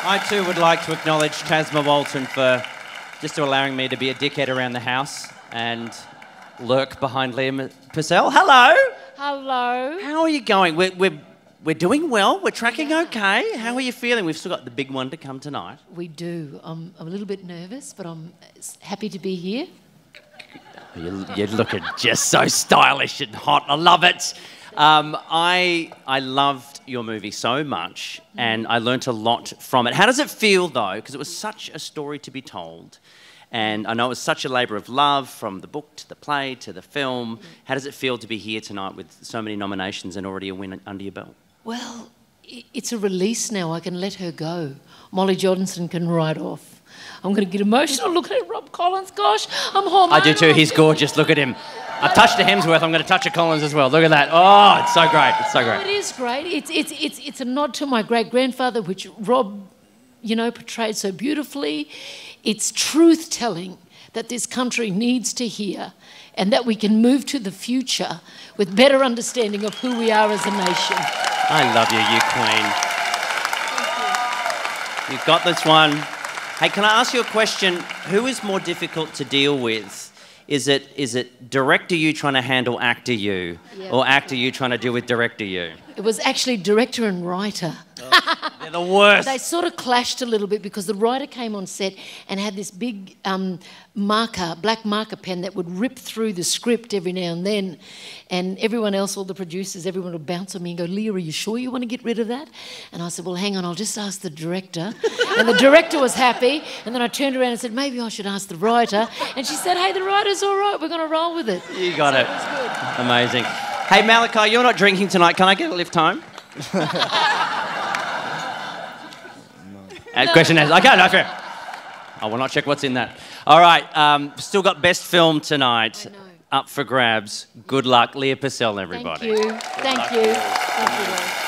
I too would like to acknowledge Tasma Walton for just allowing me to be a dickhead around the house and lurk behind Leah Purcell. Hello. Hello. How are you going? We're, we're, we're doing well. We're tracking okay. How are you feeling? We've still got the big one to come tonight. We do. I'm, I'm a little bit nervous, but I'm happy to be here. You, you're looking just so stylish and hot. I love it. Um, I I loved your movie so much, and I learnt a lot from it. How does it feel though? Because it was such a story to be told, and I know it was such a labour of love from the book to the play to the film. How does it feel to be here tonight with so many nominations and already a win under your belt? Well, it's a release now. I can let her go. Molly Johnson can ride off. I'm going to get emotional. Look at Rob Collins. Gosh, I'm hormonal. I do too. He's gorgeous. Look at him. I touched a Hemsworth. I'm going to touch a Collins as well. Look at that. Oh, it's so great. It's so great. Oh, it is great. It's, it's, it's, it's a nod to my great grandfather, which Rob, you know, portrayed so beautifully. It's truth telling that this country needs to hear and that we can move to the future with better understanding of who we are as a nation. I love you, you queen. You've got this one. Hey, can I ask you a question? Who is more difficult to deal with? Is it is it director you trying to handle actor you, Yeah. or actor you trying to deal with director you? It was actually director and writer. They're the worst. They sort of clashed a little bit because the writer came on set and had this big um, marker, black marker pen that would rip through the script every now and then. And everyone else, all the producers, everyone would bounce on me and go, Leah, are you sure you want to get rid of that? And I said, Well, hang on, I'll just ask the director. and the director was happy. And then I turned around and said, Maybe I should ask the writer. And she said, Hey, the writer's all right. We're going to roll with it. You got it. Amazing. Hey, Malachi, you're not drinking tonight. Can I get a lift home? Uh, question is, okay, no fair. I will not check what's in that. All right, um, still got best film tonight I up for grabs. Good luck, Leah Purcell, Thank everybody. you. Thank you. Thank you.